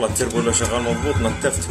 والله التربو لو شغال مضبوط نتفت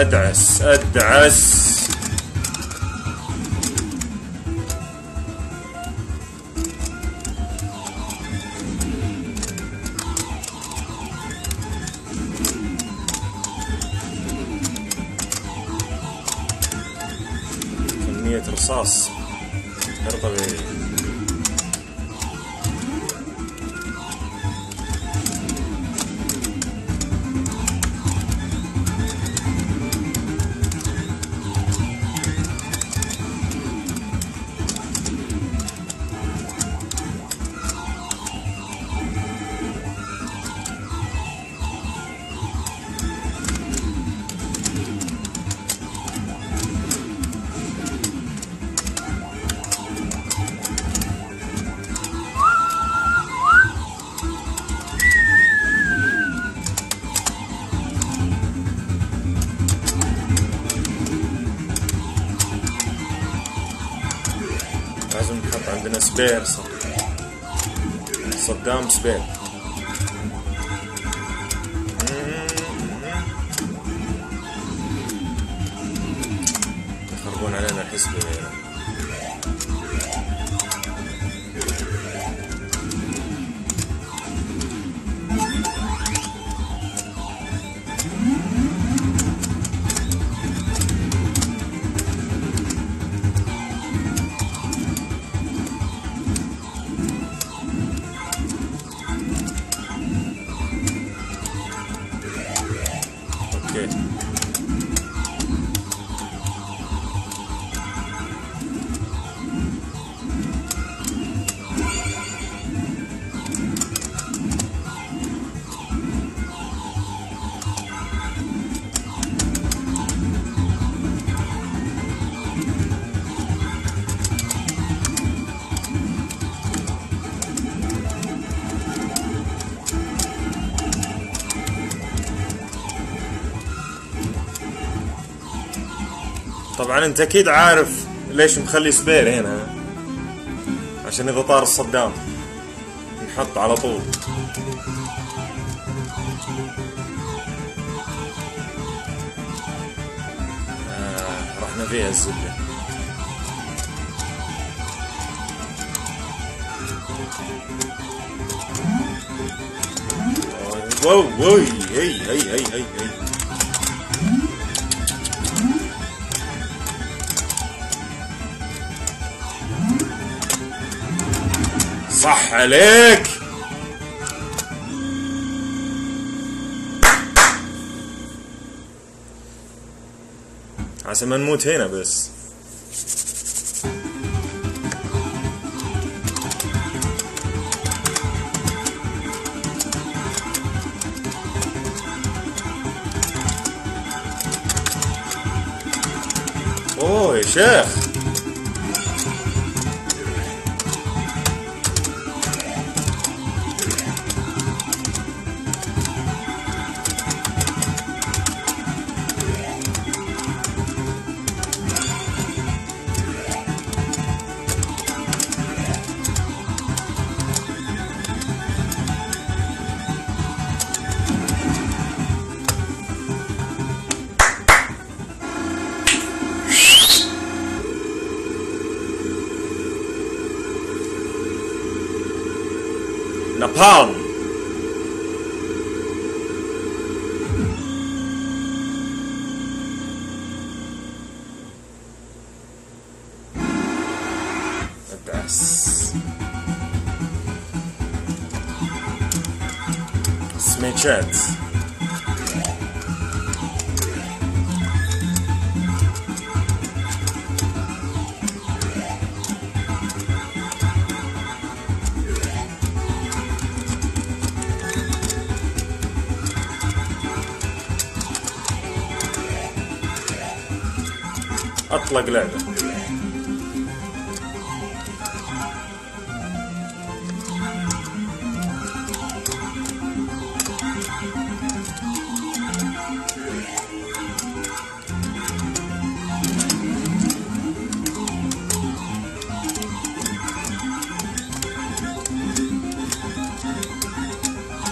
أدعس أدعس. كمية رصاص. غير طبيعية نحط عندنا سبير صدام سبير يخربون علينا الحسبة هنا طبعا انت أكيد عارف ليش مخلي spare هنا عشان اذا طار الصدام نحط على طول آه رحنا فيها الزبدة wow wow هي هي هي هي هي صح عليك. عسى ما نموت هنا بس. أوه يا شيخ. pound. That's... Smitchets. أطلق لعبه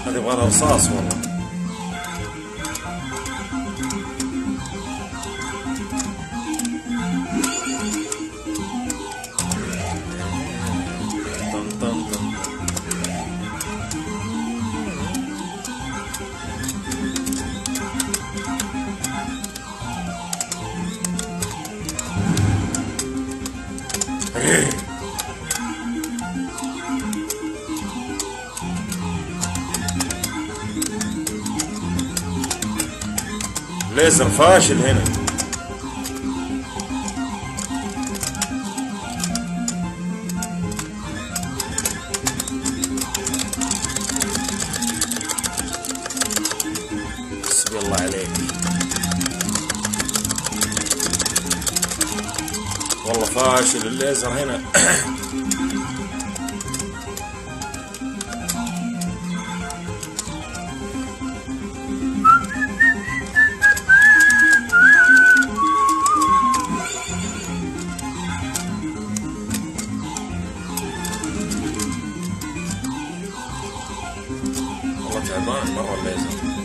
هذه يبغى رصاص والله. ليزر فاشل هنا. حسبي الله عليك. والله فاشل الليزر هنا. تعبان مرة الليزر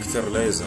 أكثر ليزر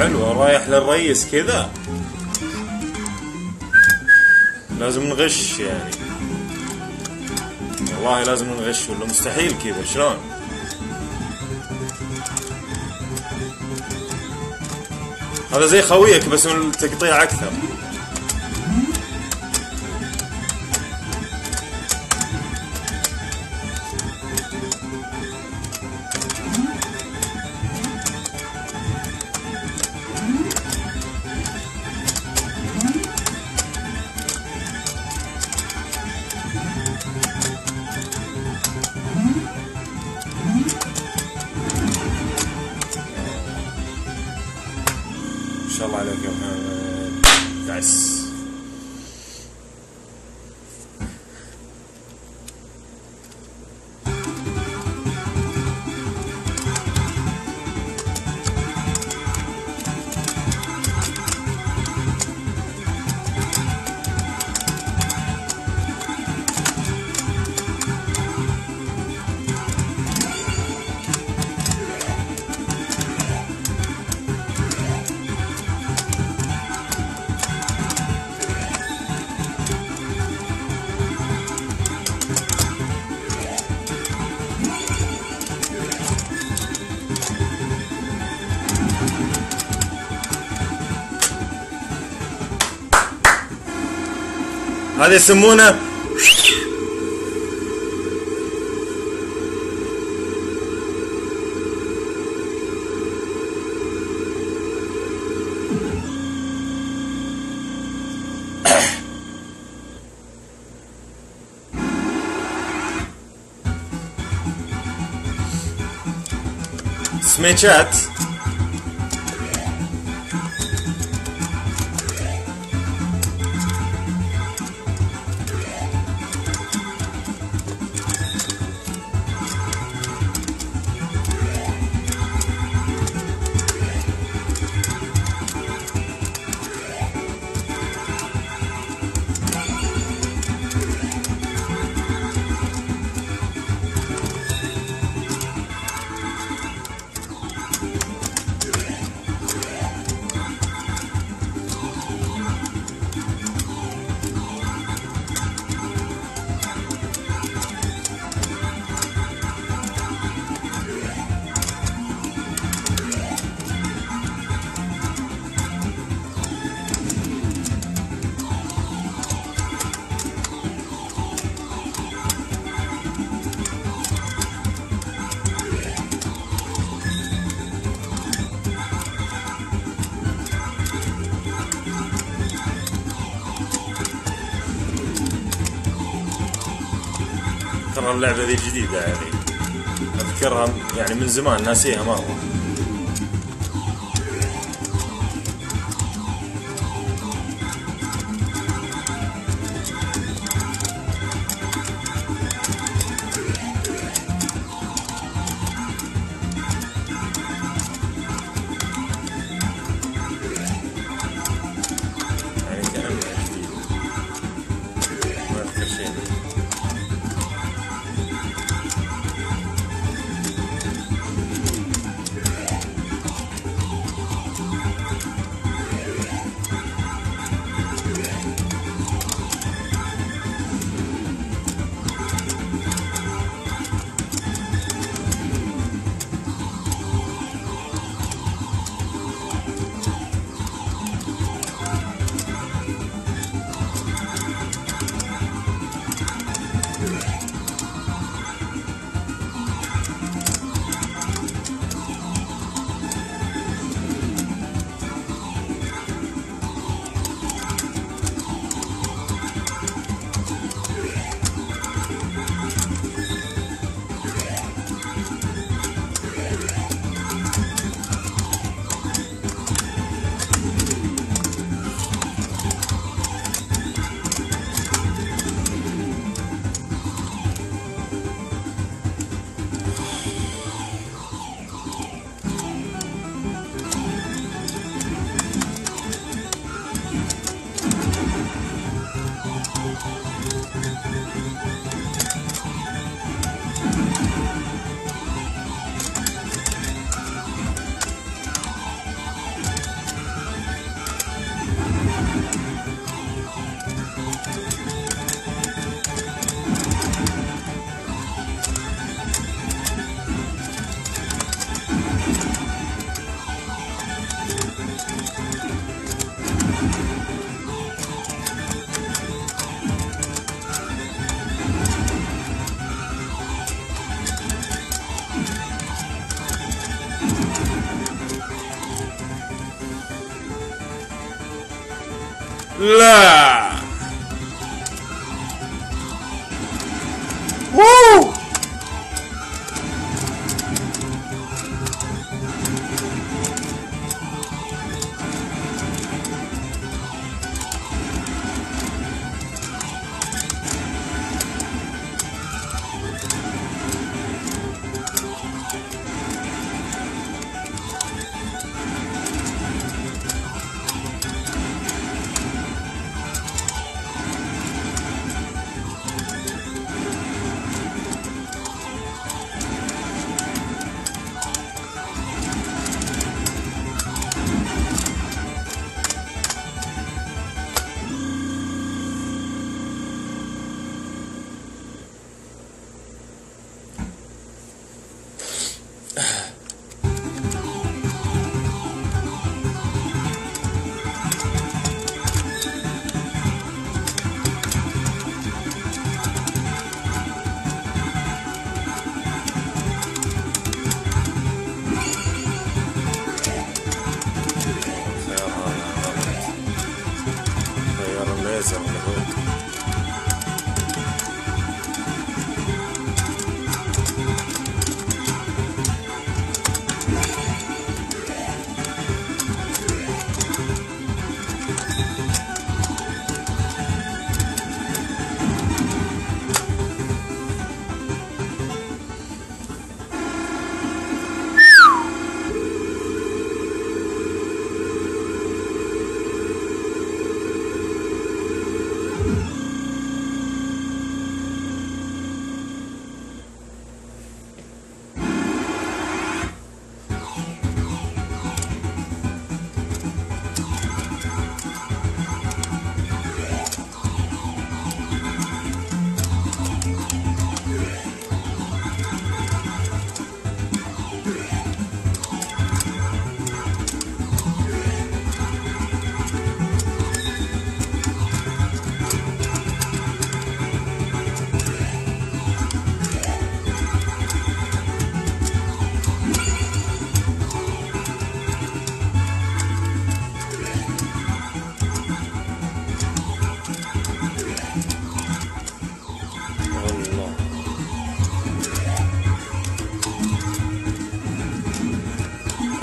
حلو رايح للرئيس كذا لازم نغش يعني. والله لازم نغش ولا مستحيل كذا شلون؟ هذا زي خويك بس التقطيع أكثر. ما شاء الله عليك Haideți în mână! Smeceat اللعبة ذي جديدة يعني. أذكرها يعني من زمان ناسيها مرة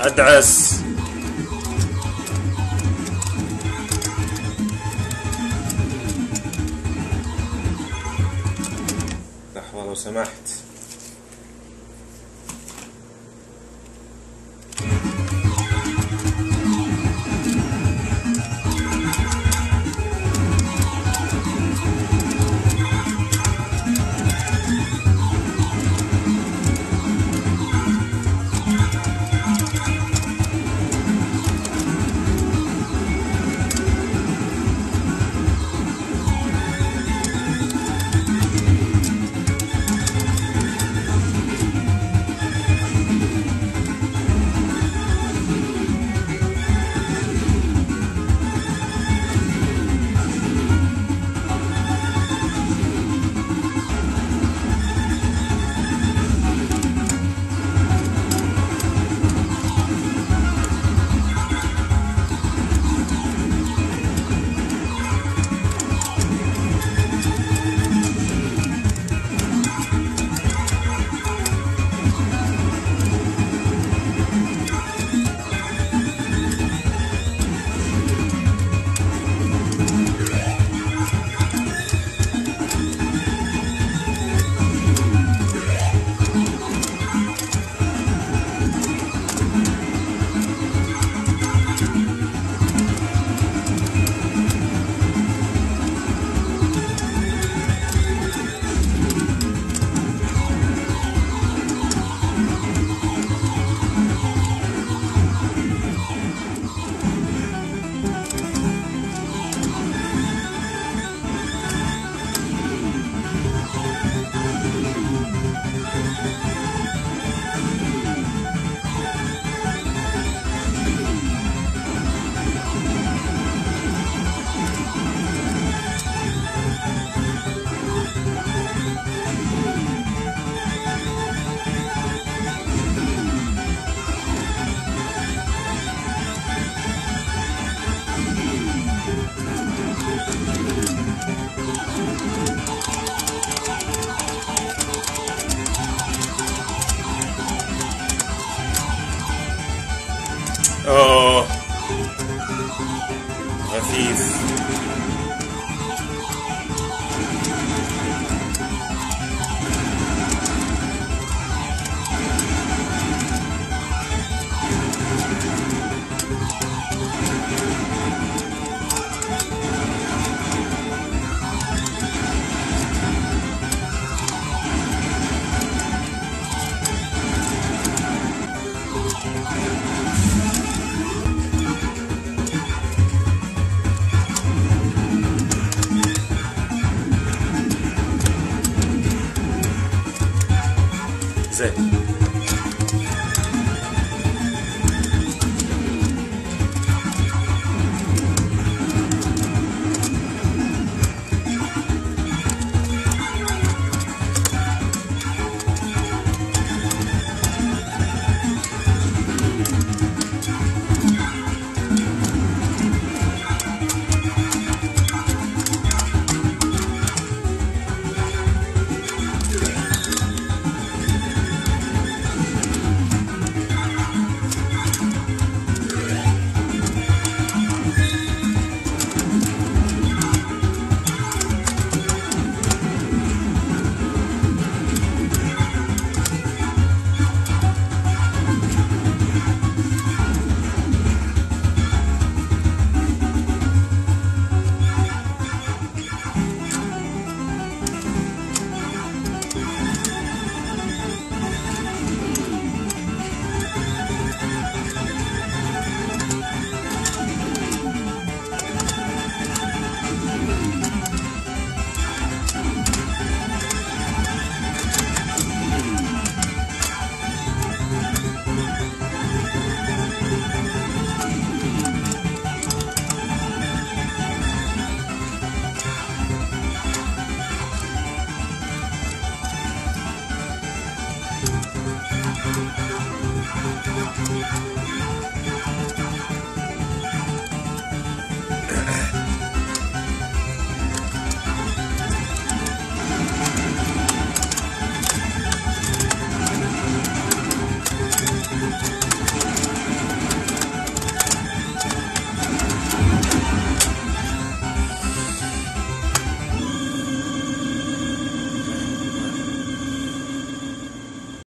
أدعس. لحظة لو سمحت.